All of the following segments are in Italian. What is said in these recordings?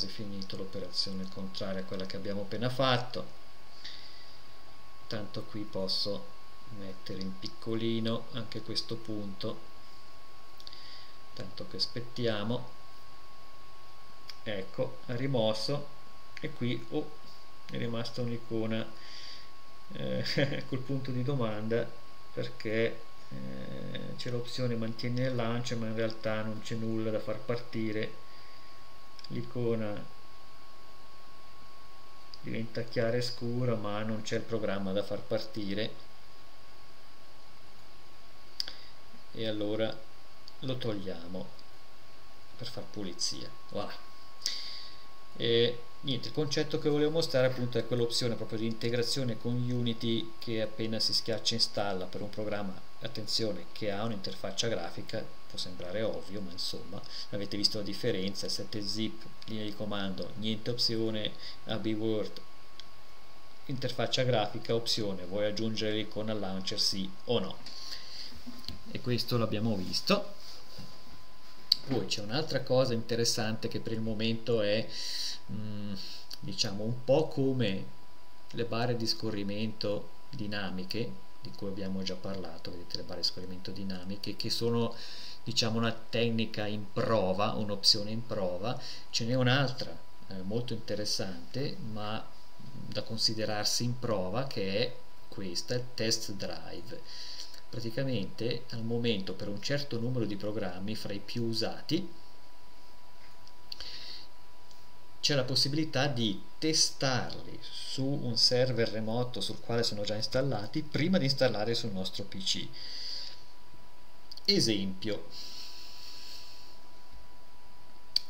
quasi finito l'operazione contraria a quella che abbiamo appena fatto. Tanto qui posso mettere in piccolino anche questo punto. Tanto che aspettiamo. Ecco rimosso. E qui oh, è rimasta un'icona. Eh, col punto di domanda perché eh, c'è l'opzione mantieni il lancio ma in realtà non c'è nulla da far partire l'icona diventa chiara e scura ma non c'è il programma da far partire. E allora lo togliamo per far pulizia. Voilà. E niente, il concetto che volevo mostrare appunto è quell'opzione proprio di integrazione con Unity che appena si schiaccia installa per un programma, attenzione, che ha un'interfaccia grafica, può sembrare ovvio, ma insomma avete visto la differenza, 7 zip, linea di comando, niente opzione AB Word, interfaccia grafica, opzione, vuoi aggiungere l'icona launcher sì o no. E questo l'abbiamo visto poi c'è un'altra cosa interessante che per il momento è mm, diciamo un po' come le barre di scorrimento dinamiche di cui abbiamo già parlato, vedete le barre di scorrimento dinamiche che sono diciamo una tecnica in prova, un'opzione in prova, ce n'è un'altra eh, molto interessante ma da considerarsi in prova che è questa, il test drive praticamente al momento per un certo numero di programmi fra i più usati c'è la possibilità di testarli su un server remoto sul quale sono già installati prima di installare sul nostro PC esempio.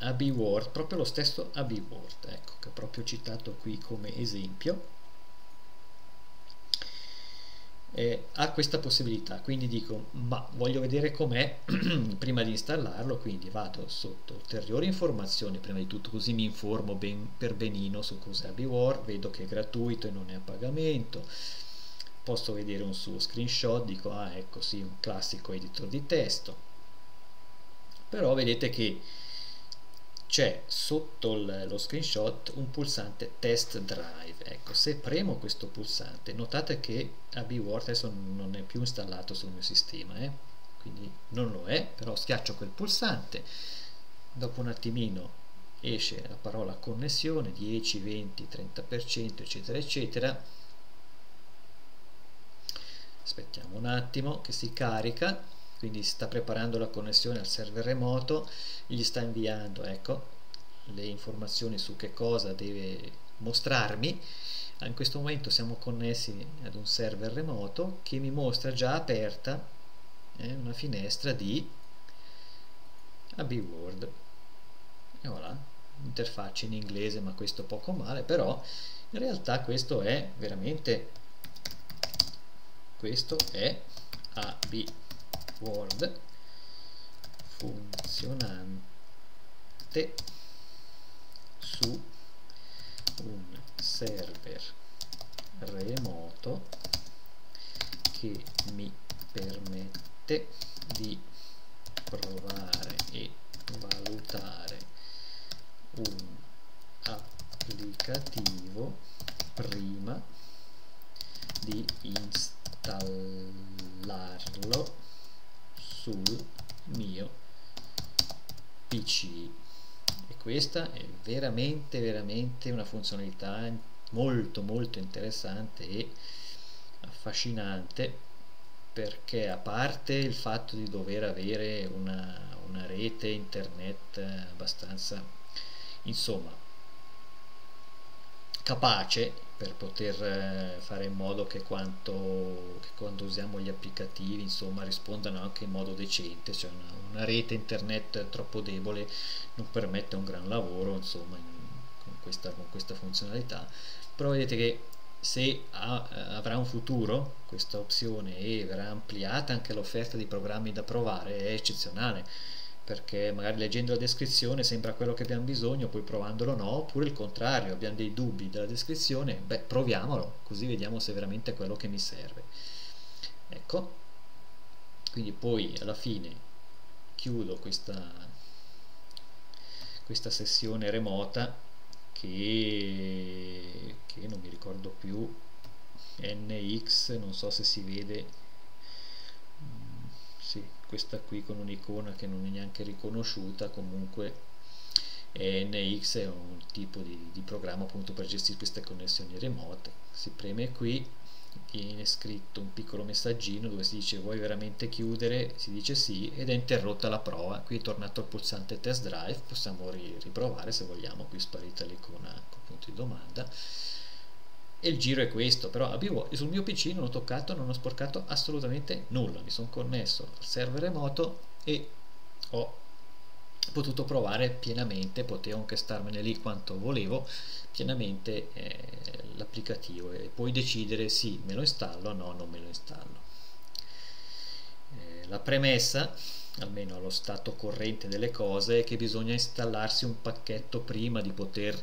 AB Word, proprio lo stesso AB Word ecco che ho proprio citato qui come esempio eh, ha questa possibilità. Quindi dico ma voglio vedere com'è prima di installarlo quindi vado sotto ulteriori informazioni. Prima di tutto così mi informo ben per benino su cos'è AbiWar vedo che è gratuito e non è a pagamento. Posso vedere un suo screenshot dico ah ecco sì un classico editor di testo però vedete che c'è sotto lo screenshot un pulsante test drive. Ecco se premo questo pulsante notate che AB Word adesso non è più installato sul mio sistema eh? quindi non lo è però schiaccio quel pulsante. Dopo un attimino esce la parola connessione 10 20 30% eccetera eccetera. Aspettiamo un attimo che si carica quindi sta preparando la connessione al server remoto gli sta inviando ecco le informazioni su che cosa deve mostrarmi. In questo momento siamo connessi ad un server remoto che mi mostra già aperta eh, una finestra di AB Word. E voilà interfaccia in inglese ma questo poco male però in realtà questo è veramente questo è AB Word funzionante su un server remoto che mi permette di provare e valutare un applicativo prima di installarlo sul mio PC e questa è veramente veramente una funzionalità molto molto interessante e affascinante perché a parte il fatto di dover avere una, una rete internet abbastanza insomma capace per poter eh, fare in modo che, quanto, che quando usiamo gli applicativi insomma rispondano anche in modo decente. Cioè una, una rete internet troppo debole non permette un gran lavoro insomma in, con, questa, con questa funzionalità. Però vedete che se ha, eh, avrà un futuro questa opzione e verrà ampliata anche l'offerta di programmi da provare è eccezionale perché magari leggendo la descrizione sembra quello che abbiamo bisogno, poi provandolo no, oppure il contrario, abbiamo dei dubbi della descrizione, beh proviamolo, così vediamo se è veramente quello che mi serve. Ecco, quindi poi alla fine chiudo questa, questa sessione remota che, che non mi ricordo più NX non so se si vede questa qui con un'icona che non è neanche riconosciuta comunque NX è un tipo di, di programma appunto per gestire queste connessioni remote. Si preme qui viene scritto un piccolo messaggino dove si dice vuoi veramente chiudere? Si dice sì ed è interrotta la prova. Qui è tornato il pulsante test drive possiamo ri riprovare se vogliamo. Qui è sparita l'icona con punto di domanda e il giro è questo però avevo, sul mio pc non ho toccato non ho sporcato assolutamente nulla mi sono connesso al server remoto e ho potuto provare pienamente potevo anche starmene lì quanto volevo pienamente eh, l'applicativo e poi decidere sì me lo installo no non me lo installo. Eh, la premessa almeno allo stato corrente delle cose è che bisogna installarsi un pacchetto prima di poter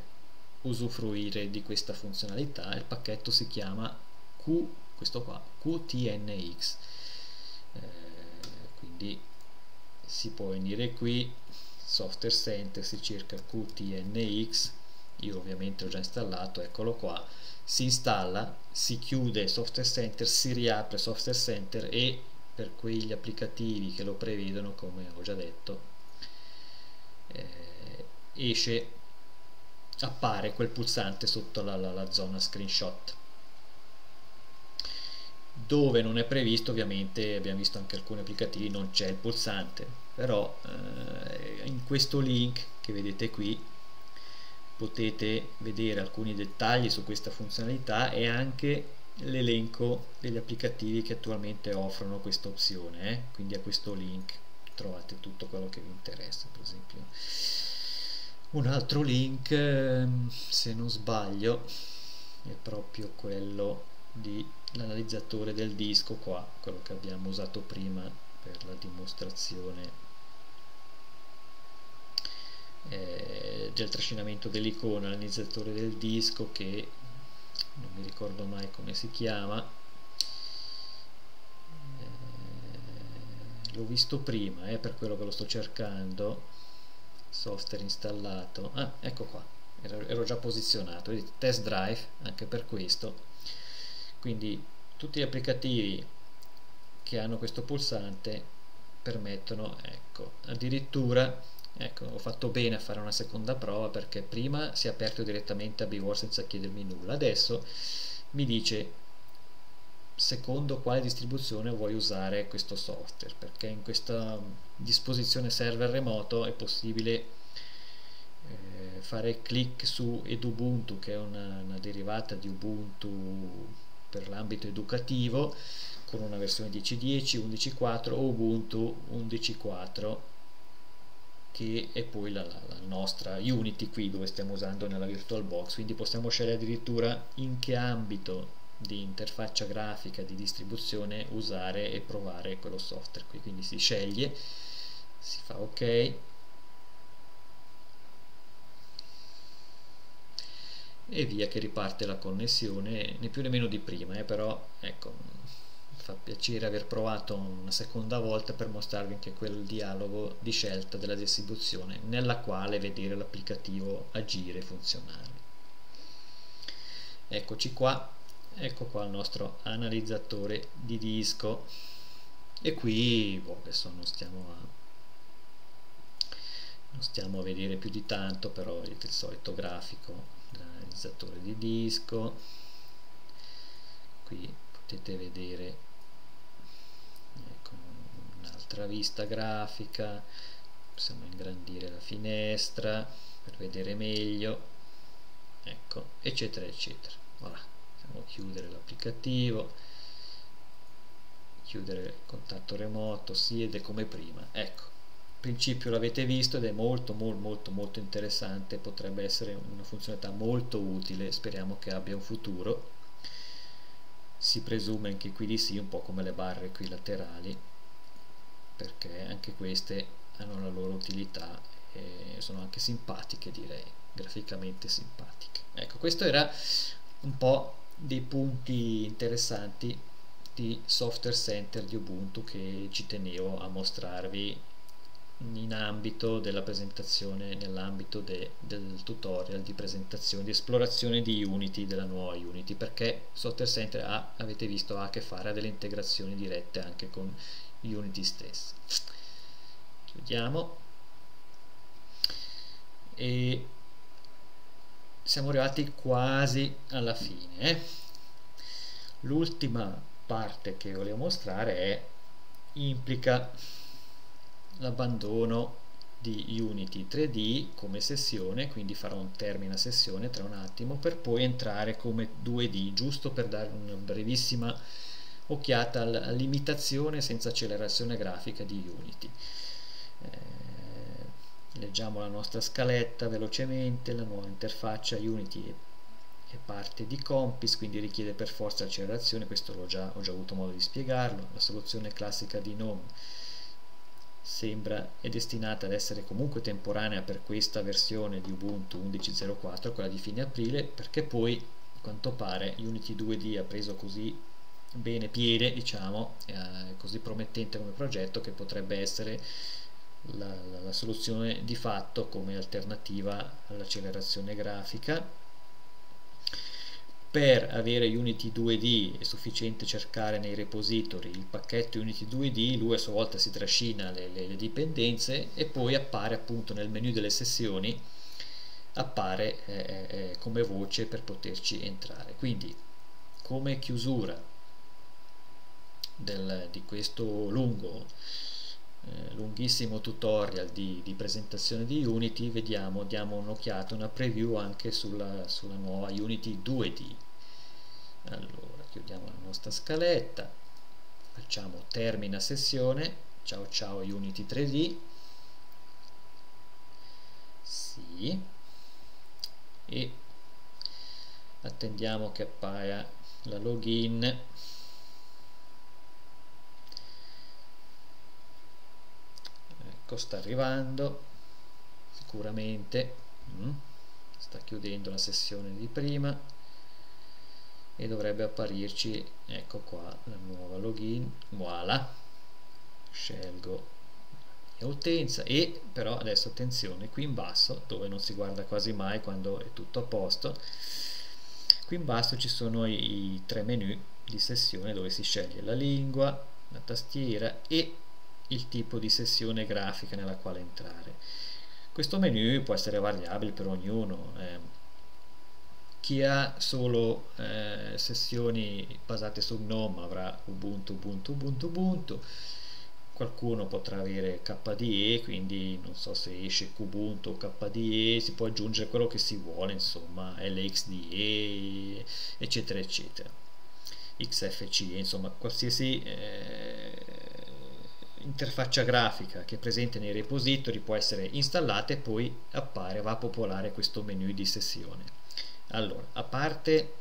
usufruire di questa funzionalità. Il pacchetto si chiama Q questo qua QTNX eh, quindi si può venire qui software center si cerca QTNX io ovviamente ho già installato eccolo qua si installa si chiude software center si riapre software center e per quegli applicativi che lo prevedono come ho già detto eh, esce appare quel pulsante sotto la, la, la zona screenshot. Dove non è previsto ovviamente abbiamo visto anche alcuni applicativi non c'è il pulsante. Però eh, in questo link che vedete qui potete vedere alcuni dettagli su questa funzionalità e anche l'elenco degli applicativi che attualmente offrono questa opzione eh? quindi a questo link trovate tutto quello che vi interessa per esempio un altro link ehm, se non sbaglio è proprio quello dell'analizzatore del disco qua quello che abbiamo usato prima per la dimostrazione. Del trascinamento dell'icona l'iniziatore del disco che non mi ricordo mai come si chiama. Eh, l'ho visto prima eh, per quello che lo sto cercando software installato. Ah ecco qua. Ero, ero già posizionato. Vedete test drive anche per questo. Quindi tutti gli applicativi che hanno questo pulsante permettono ecco addirittura ecco ho fatto bene a fare una seconda prova perché prima si è aperto direttamente a Beaver senza chiedermi nulla. Adesso mi dice secondo quale distribuzione vuoi usare questo software perché in questa disposizione server remoto è possibile eh, fare clic su edubuntu che è una, una derivata di ubuntu per l'ambito educativo con una versione 10.10, 11.4 o ubuntu 11.4 che è poi la, la, la, nostra Unity qui dove stiamo usando nella VirtualBox quindi possiamo scegliere addirittura in che ambito di interfaccia grafica di distribuzione usare e provare quello software qui. Quindi si sceglie si fa ok. E via che riparte la connessione né più né meno di prima eh, però ecco fa piacere aver provato una seconda volta per mostrarvi anche quel dialogo di scelta della distribuzione nella quale vedere l'applicativo agire e funzionare. Eccoci qua ecco qua il nostro analizzatore di disco. E qui boh, adesso non stiamo a non stiamo a vedere più di tanto però vedete il solito grafico dell'analizzatore di disco. Qui potete vedere un'altra vista grafica. Possiamo ingrandire la finestra per vedere meglio ecco eccetera eccetera. Voilà. Possiamo chiudere l'applicativo chiudere il contatto remoto si vede come prima. Ecco il principio l'avete visto ed è molto molto molto molto interessante potrebbe essere una funzionalità molto utile speriamo che abbia un futuro. Si presume anche qui di sì un po' come le barre qui laterali perché anche queste hanno la loro utilità e sono anche simpatiche direi graficamente simpatiche. Ecco questo era un po' dei punti interessanti di software center di Ubuntu che ci tenevo a mostrarvi in ambito della presentazione, nell'ambito de, del tutorial di presentazione, di esplorazione di Unity, della nuova Unity, perché Software Center ha, avete visto, ha a che fare, ha delle integrazioni dirette anche con Unity stesso. Chiudiamo. E siamo arrivati quasi alla fine. Eh? L'ultima parte che volevo mostrare è implica l'abbandono di Unity 3D come sessione, quindi farò un termine sessione tra un attimo per poi entrare come 2D, giusto per dare una brevissima occhiata all'imitazione senza accelerazione grafica di Unity. Eh, leggiamo la nostra scaletta velocemente, la nuova interfaccia Unity è parte di Compis, quindi richiede per forza accelerazione, questo già, ho già avuto modo di spiegarlo, la soluzione classica di Gnome sembra è destinata ad essere comunque temporanea per questa versione di Ubuntu 11.04, quella di fine aprile, perché poi a quanto pare Unity 2D ha preso così bene piede, diciamo, eh, così promettente come progetto che potrebbe essere la, la, la soluzione di fatto come alternativa all'accelerazione grafica per avere Unity 2D è sufficiente cercare nei repository il pacchetto Unity 2D, lui a sua volta si trascina le, le, le dipendenze e poi appare appunto nel menu delle sessioni appare eh, eh, eh, come voce per poterci entrare. Quindi come chiusura del, di questo lungo eh, lunghissimo tutorial di, di, presentazione di Unity. Vediamo, diamo un'occhiata, una preview anche sulla, sulla nuova Unity 2D allora chiudiamo la nostra scaletta. Facciamo termina sessione. Ciao ciao Unity 3D sì. E attendiamo che appaia la login ecco sta arrivando sicuramente mm. sta chiudendo la sessione di prima e dovrebbe apparirci ecco qua la nuova login voilà scelgo mia utenza e però adesso attenzione qui in basso dove non si guarda quasi mai quando è tutto a posto qui in basso ci sono i, i tre menu di sessione dove si sceglie la lingua la tastiera e il tipo di sessione grafica nella quale entrare. Questo menu può essere variabile per ognuno eh, chi ha solo eh, sessioni basate su GNOME avrà Ubuntu, Ubuntu, Ubuntu, Ubuntu qualcuno potrà avere KDE quindi non so se esce Kubuntu o KDE si può aggiungere quello che si vuole insomma LXDE eccetera eccetera. XFCE insomma qualsiasi eh, interfaccia grafica che è presente nei repository può essere installata e poi appare va a popolare questo menu di sessione. Allora a parte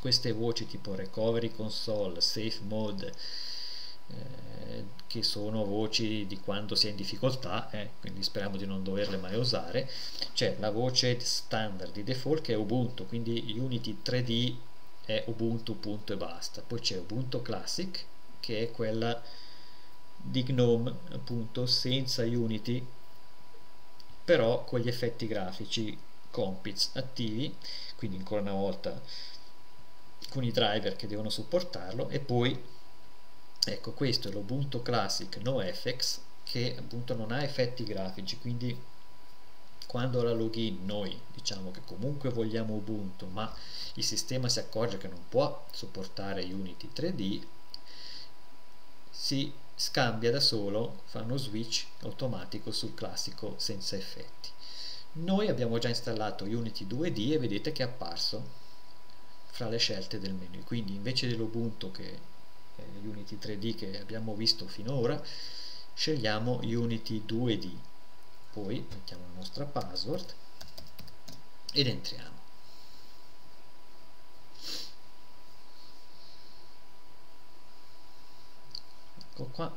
queste voci tipo recovery console safe mode eh, che sono voci di quando si è in difficoltà eh, quindi speriamo di non doverle mai usare c'è la voce standard di default che è Ubuntu quindi Unity 3D è Ubuntu punto e basta. Poi c'è Ubuntu Classic che è quella di GNOME appunto senza Unity però con gli effetti grafici compits attivi quindi ancora una volta con i driver che devono supportarlo e poi ecco questo è l'Ubuntu Classic NoFX che appunto non ha effetti grafici quindi quando la login noi diciamo che comunque vogliamo Ubuntu ma il sistema si accorge che non può supportare Unity 3D si scambia da solo fa uno switch automatico sul classico senza effetti. Noi abbiamo già installato Unity 2D e vedete che è apparso fra le scelte del menu. Quindi invece dell'Ubuntu che è Unity 3D che abbiamo visto finora scegliamo Unity 2D poi mettiamo la nostra password ed entriamo ecco qua.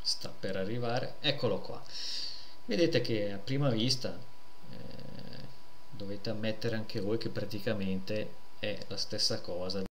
Sta per arrivare. Eccolo qua. Vedete che a prima vista dovete ammettere anche voi che praticamente è la stessa cosa